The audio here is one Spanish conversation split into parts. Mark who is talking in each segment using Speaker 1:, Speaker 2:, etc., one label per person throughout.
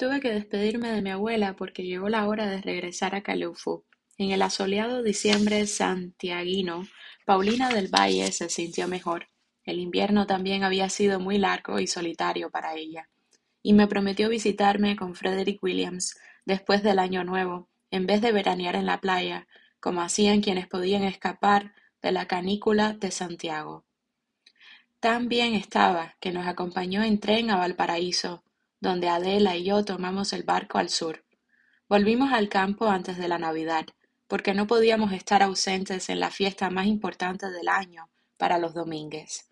Speaker 1: Tuve que despedirme de mi abuela porque llegó la hora de regresar a Calufú. En el asoleado diciembre santiaguino, Paulina del Valle se sintió mejor. El invierno también había sido muy largo y solitario para ella, y me prometió visitarme con Frederick Williams después del año nuevo, en vez de veranear en la playa, como hacían quienes podían escapar de la canícula de Santiago. Tan bien estaba que nos acompañó en tren a Valparaíso, donde Adela y yo tomamos el barco al sur. Volvimos al campo antes de la Navidad, porque no podíamos estar ausentes en la fiesta más importante del año para los domingues.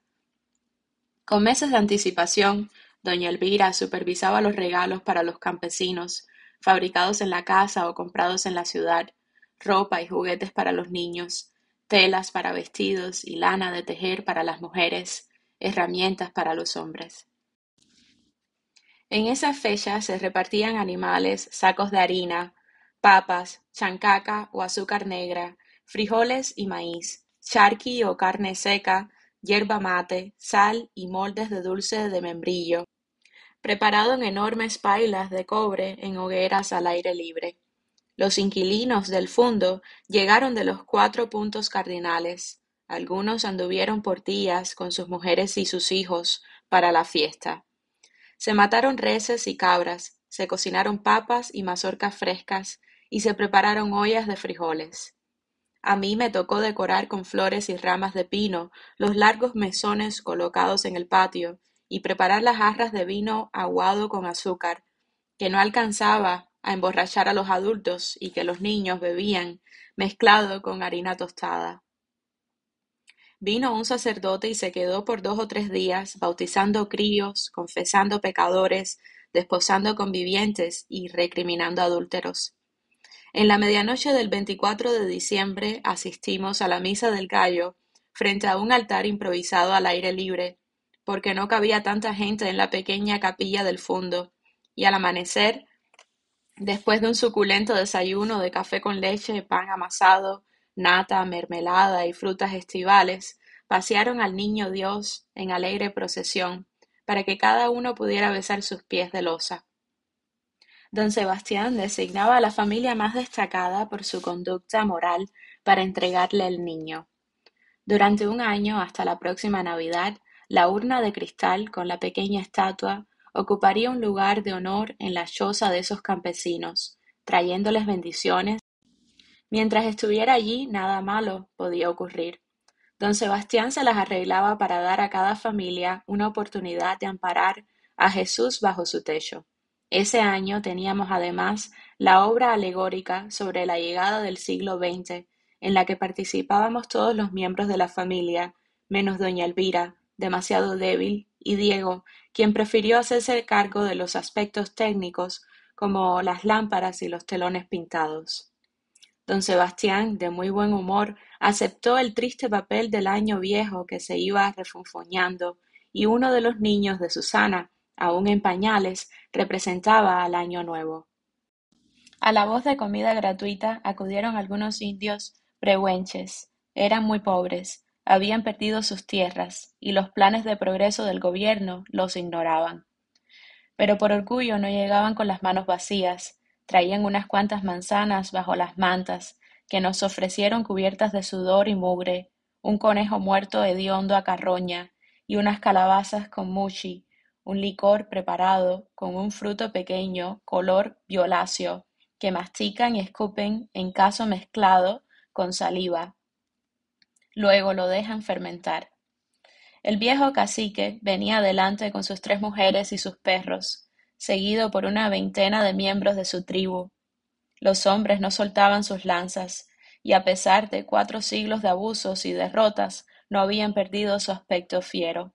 Speaker 1: Con meses de anticipación, doña Elvira supervisaba los regalos para los campesinos, fabricados en la casa o comprados en la ciudad, ropa y juguetes para los niños, telas para vestidos y lana de tejer para las mujeres, herramientas para los hombres. En esa fecha se repartían animales, sacos de harina, papas, chancaca o azúcar negra, frijoles y maíz, charqui o carne seca, yerba mate, sal y moldes de dulce de membrillo, preparado en enormes pailas de cobre en hogueras al aire libre. Los inquilinos del fundo llegaron de los cuatro puntos cardinales. Algunos anduvieron por días con sus mujeres y sus hijos para la fiesta. Se mataron reses y cabras, se cocinaron papas y mazorcas frescas, y se prepararon ollas de frijoles. A mí me tocó decorar con flores y ramas de pino los largos mesones colocados en el patio, y preparar las jarras de vino aguado con azúcar, que no alcanzaba a emborrachar a los adultos y que los niños bebían mezclado con harina tostada. Vino un sacerdote y se quedó por dos o tres días bautizando críos, confesando pecadores, desposando convivientes y recriminando adúlteros. En la medianoche del 24 de diciembre asistimos a la misa del gallo frente a un altar improvisado al aire libre, porque no cabía tanta gente en la pequeña capilla del fondo, y al amanecer, después de un suculento desayuno de café con leche, pan amasado, nata, mermelada y frutas estivales, pasearon al Niño Dios en alegre procesión, para que cada uno pudiera besar sus pies de losa. Don Sebastián designaba a la familia más destacada por su conducta moral para entregarle el niño. Durante un año, hasta la próxima Navidad, la urna de cristal con la pequeña estatua ocuparía un lugar de honor en la choza de esos campesinos, trayéndoles bendiciones Mientras estuviera allí nada malo podía ocurrir. Don Sebastián se las arreglaba para dar a cada familia una oportunidad de amparar a Jesús bajo su techo. Ese año teníamos además la obra alegórica sobre la llegada del siglo XX, en la que participábamos todos los miembros de la familia, menos doña Elvira, demasiado débil, y Diego, quien prefirió hacerse cargo de los aspectos técnicos como las lámparas y los telones pintados. Don Sebastián, de muy buen humor, aceptó el triste papel del año viejo que se iba refunfuñando, y uno de los niños de Susana, aún en pañales, representaba al año nuevo. A la voz de comida gratuita acudieron algunos indios prehuenches. Eran muy pobres, habían perdido sus tierras, y los planes de progreso del gobierno los ignoraban. Pero por orgullo no llegaban con las manos vacías, Traían unas cuantas manzanas bajo las mantas, que nos ofrecieron cubiertas de sudor y mugre, un conejo muerto hediondo a carroña, y unas calabazas con muchi, un licor preparado con un fruto pequeño color violáceo, que mastican y escupen en caso mezclado con saliva. Luego lo dejan fermentar. El viejo cacique venía adelante con sus tres mujeres y sus perros, seguido por una veintena de miembros de su tribu. Los hombres no soltaban sus lanzas, y a pesar de cuatro siglos de abusos y derrotas, no habían perdido su aspecto fiero.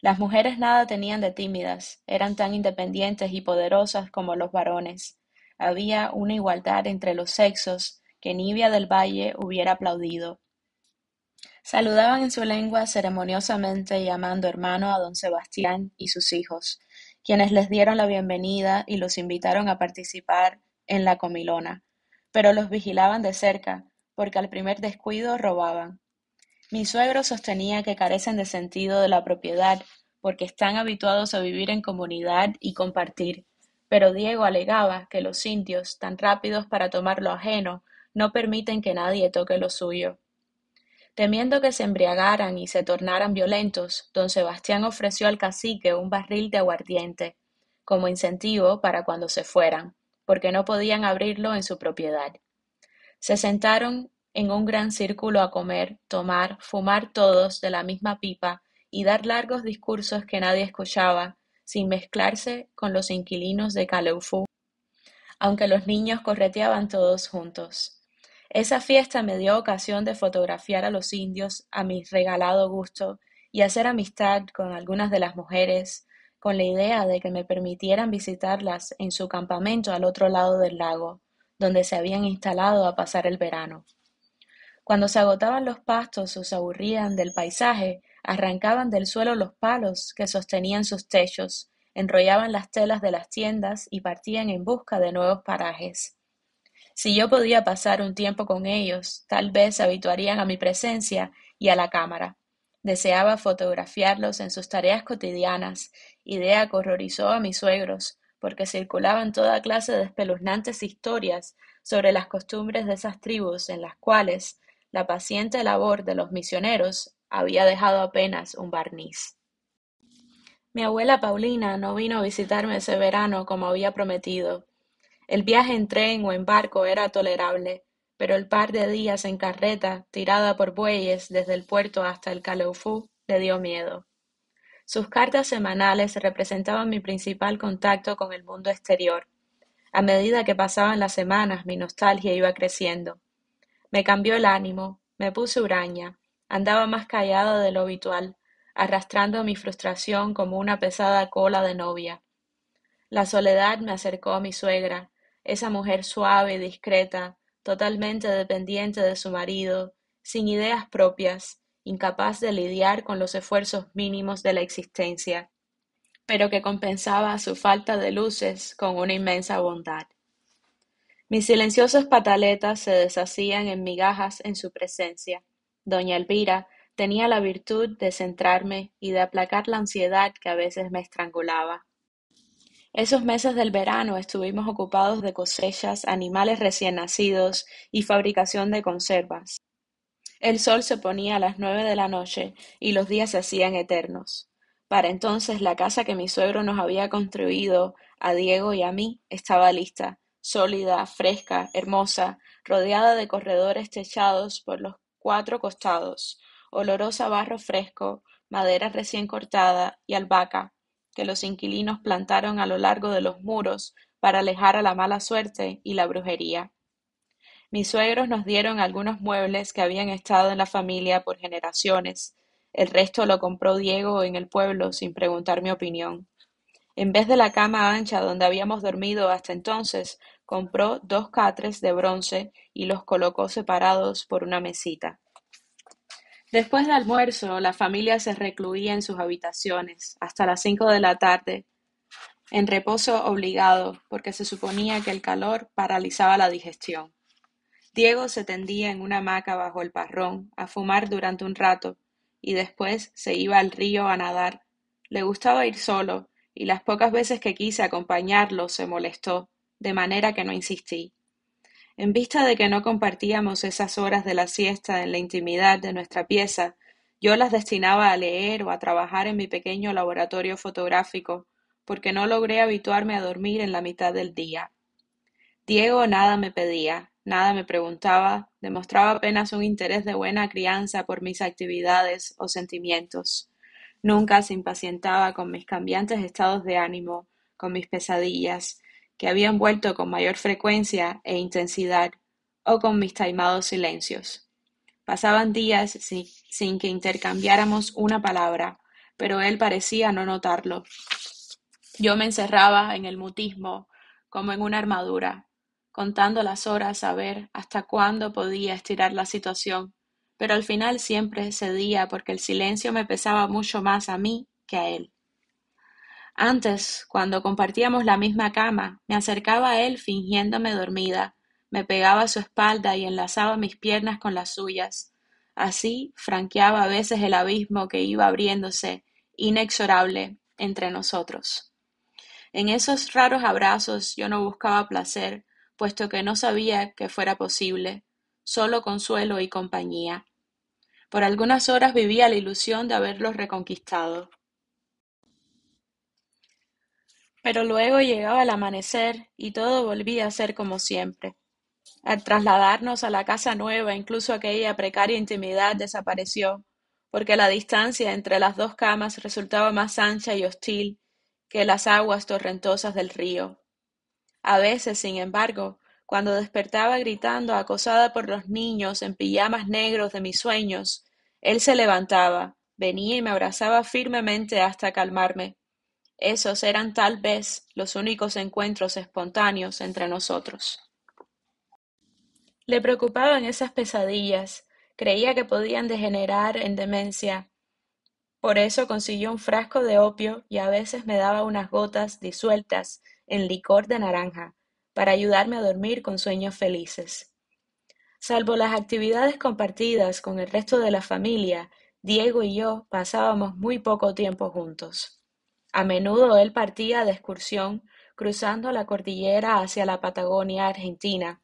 Speaker 1: Las mujeres nada tenían de tímidas, eran tan independientes y poderosas como los varones. Había una igualdad entre los sexos que Nibia del Valle hubiera aplaudido. Saludaban en su lengua ceremoniosamente llamando hermano a don Sebastián y sus hijos, quienes les dieron la bienvenida y los invitaron a participar en la comilona, pero los vigilaban de cerca, porque al primer descuido robaban. Mi suegro sostenía que carecen de sentido de la propiedad, porque están habituados a vivir en comunidad y compartir, pero Diego alegaba que los indios, tan rápidos para tomar lo ajeno, no permiten que nadie toque lo suyo. Temiendo que se embriagaran y se tornaran violentos, don Sebastián ofreció al cacique un barril de aguardiente, como incentivo para cuando se fueran, porque no podían abrirlo en su propiedad. Se sentaron en un gran círculo a comer, tomar, fumar todos de la misma pipa y dar largos discursos que nadie escuchaba, sin mezclarse con los inquilinos de Caleufu, aunque los niños correteaban todos juntos. Esa fiesta me dio ocasión de fotografiar a los indios a mi regalado gusto y hacer amistad con algunas de las mujeres, con la idea de que me permitieran visitarlas en su campamento al otro lado del lago, donde se habían instalado a pasar el verano. Cuando se agotaban los pastos o se aburrían del paisaje, arrancaban del suelo los palos que sostenían sus techos, enrollaban las telas de las tiendas y partían en busca de nuevos parajes. Si yo podía pasar un tiempo con ellos, tal vez se habituarían a mi presencia y a la cámara. Deseaba fotografiarlos en sus tareas cotidianas, idea que horrorizó a mis suegros, porque circulaban toda clase de espeluznantes historias sobre las costumbres de esas tribus en las cuales la paciente labor de los misioneros había dejado apenas un barniz. Mi abuela Paulina no vino a visitarme ese verano como había prometido. El viaje en tren o en barco era tolerable, pero el par de días en carreta, tirada por bueyes desde el puerto hasta el Caleufú, le dio miedo. Sus cartas semanales representaban mi principal contacto con el mundo exterior. A medida que pasaban las semanas, mi nostalgia iba creciendo. Me cambió el ánimo, me puse huraña, andaba más callada de lo habitual, arrastrando mi frustración como una pesada cola de novia. La soledad me acercó a mi suegra, esa mujer suave y discreta, totalmente dependiente de su marido, sin ideas propias, incapaz de lidiar con los esfuerzos mínimos de la existencia, pero que compensaba su falta de luces con una inmensa bondad. Mis silenciosas pataletas se deshacían en migajas en su presencia. Doña Elvira tenía la virtud de centrarme y de aplacar la ansiedad que a veces me estrangulaba. Esos meses del verano estuvimos ocupados de cosechas, animales recién nacidos y fabricación de conservas. El sol se ponía a las nueve de la noche y los días se hacían eternos. Para entonces la casa que mi suegro nos había construido a Diego y a mí estaba lista, sólida, fresca, hermosa, rodeada de corredores techados por los cuatro costados, olorosa barro fresco, madera recién cortada y albahaca, que los inquilinos plantaron a lo largo de los muros para alejar a la mala suerte y la brujería. Mis suegros nos dieron algunos muebles que habían estado en la familia por generaciones. El resto lo compró Diego en el pueblo sin preguntar mi opinión. En vez de la cama ancha donde habíamos dormido hasta entonces, compró dos catres de bronce y los colocó separados por una mesita. Después del almuerzo, la familia se recluía en sus habitaciones hasta las cinco de la tarde, en reposo obligado, porque se suponía que el calor paralizaba la digestión. Diego se tendía en una hamaca bajo el parrón a fumar durante un rato y después se iba al río a nadar. Le gustaba ir solo y las pocas veces que quise acompañarlo se molestó, de manera que no insistí. En vista de que no compartíamos esas horas de la siesta en la intimidad de nuestra pieza, yo las destinaba a leer o a trabajar en mi pequeño laboratorio fotográfico, porque no logré habituarme a dormir en la mitad del día. Diego nada me pedía, nada me preguntaba, demostraba apenas un interés de buena crianza por mis actividades o sentimientos. Nunca se impacientaba con mis cambiantes estados de ánimo, con mis pesadillas, que habían vuelto con mayor frecuencia e intensidad, o con mis taimados silencios. Pasaban días sin, que intercambiáramos una palabra, pero él parecía no notarlo. Yo me encerraba en el mutismo, como en una armadura, contando las horas a ver hasta cuándo podía estirar la situación, pero al final siempre cedía porque el silencio me pesaba mucho más a mí que a él. Antes, cuando compartíamos la misma cama, me acercaba a él fingiéndome dormida, me pegaba a su espalda y enlazaba mis piernas con las suyas. Así franqueaba a veces el abismo que iba abriéndose, inexorable, entre nosotros. En esos raros abrazos yo no buscaba placer, puesto que no sabía que fuera posible, solo consuelo y compañía. Por algunas horas vivía la ilusión de haberlos reconquistado. Pero luego llegaba el amanecer y todo volvía a ser como siempre. Al trasladarnos a la casa nueva, incluso aquella precaria intimidad desapareció, porque la distancia entre las dos camas resultaba más ancha y hostil que las aguas torrentosas del río. A veces, sin embargo, cuando despertaba gritando, acosada por los niños en pijamas negros de mis sueños, él se levantaba, venía y me abrazaba firmemente hasta calmarme. Esos eran tal vez los únicos encuentros espontáneos entre nosotros. Le preocupaban esas pesadillas, creía que podían degenerar en demencia. Por eso consiguió un frasco de opio y a veces me daba unas gotas disueltas en licor de naranja para ayudarme a dormir con sueños felices. Salvo las actividades compartidas con el resto de la familia, Diego y yo pasábamos muy poco tiempo juntos. A menudo él partía de excursión cruzando la cordillera hacia la Patagonia argentina,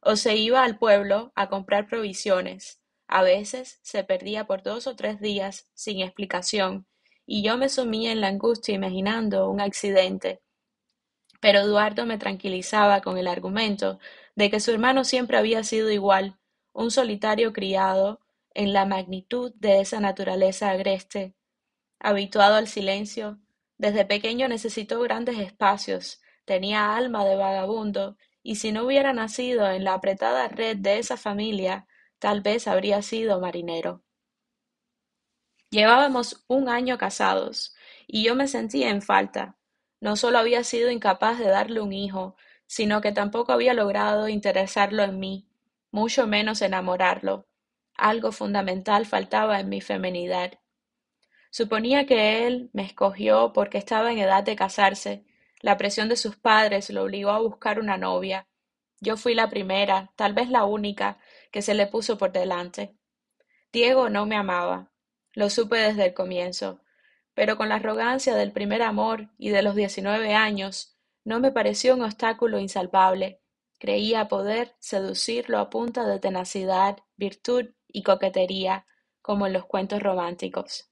Speaker 1: o se iba al pueblo a comprar provisiones. A veces se perdía por dos o tres días sin explicación, y yo me sumía en la angustia imaginando un accidente. Pero Eduardo me tranquilizaba con el argumento de que su hermano siempre había sido igual, un solitario criado en la magnitud de esa naturaleza agreste, habituado al silencio, desde pequeño necesitó grandes espacios, tenía alma de vagabundo, y si no hubiera nacido en la apretada red de esa familia, tal vez habría sido marinero. Llevábamos un año casados, y yo me sentía en falta. No solo había sido incapaz de darle un hijo, sino que tampoco había logrado interesarlo en mí, mucho menos enamorarlo. Algo fundamental faltaba en mi femenidad. Suponía que él me escogió porque estaba en edad de casarse. La presión de sus padres lo obligó a buscar una novia. Yo fui la primera, tal vez la única, que se le puso por delante. Diego no me amaba. Lo supe desde el comienzo. Pero con la arrogancia del primer amor y de los diecinueve años, no me pareció un obstáculo insalvable. Creía poder seducirlo a punta de tenacidad, virtud y coquetería, como en los cuentos románticos.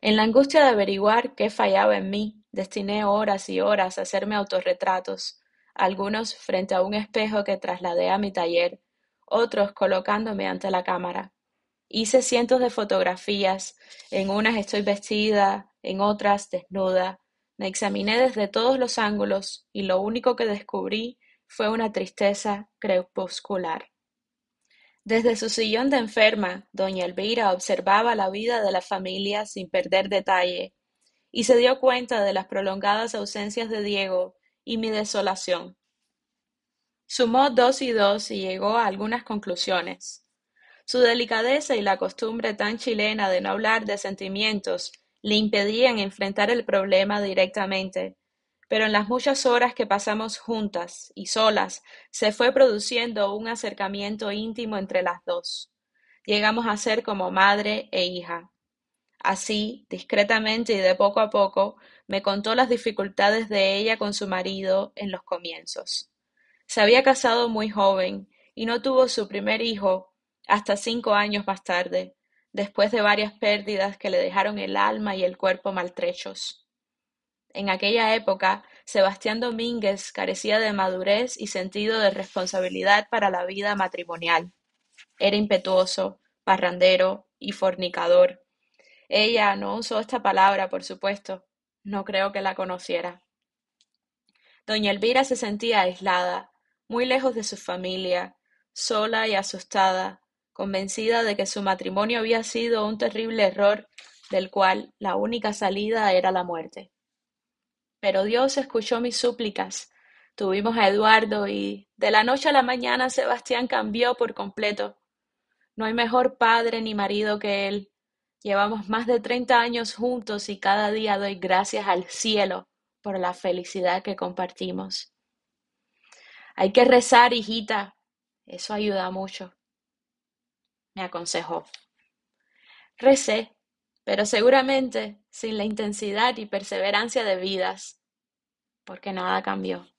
Speaker 1: En la angustia de averiguar qué fallaba en mí, destiné horas y horas a hacerme autorretratos, algunos frente a un espejo que trasladé a mi taller, otros colocándome ante la cámara. Hice cientos de fotografías, en unas estoy vestida, en otras desnuda. Me examiné desde todos los ángulos y lo único que descubrí fue una tristeza crepuscular. Desde su sillón de enferma, doña Elvira observaba la vida de la familia sin perder detalle, y se dio cuenta de las prolongadas ausencias de Diego y mi desolación. Sumó dos y dos y llegó a algunas conclusiones. Su delicadeza y la costumbre tan chilena de no hablar de sentimientos le impedían enfrentar el problema directamente, pero en las muchas horas que pasamos juntas y solas se fue produciendo un acercamiento íntimo entre las dos. Llegamos a ser como madre e hija. Así, discretamente y de poco a poco, me contó las dificultades de ella con su marido en los comienzos. Se había casado muy joven y no tuvo su primer hijo hasta cinco años más tarde, después de varias pérdidas que le dejaron el alma y el cuerpo maltrechos. En aquella época, Sebastián Domínguez carecía de madurez y sentido de responsabilidad para la vida matrimonial. Era impetuoso, parrandero y fornicador. Ella no usó esta palabra, por supuesto. No creo que la conociera. Doña Elvira se sentía aislada, muy lejos de su familia, sola y asustada, convencida de que su matrimonio había sido un terrible error del cual la única salida era la muerte. Pero Dios escuchó mis súplicas. Tuvimos a Eduardo y de la noche a la mañana Sebastián cambió por completo. No hay mejor padre ni marido que él. Llevamos más de treinta años juntos y cada día doy gracias al cielo por la felicidad que compartimos. Hay que rezar, hijita. Eso ayuda mucho. Me aconsejó. Recé, pero seguramente sin la intensidad y perseverancia debidas, porque nada cambió.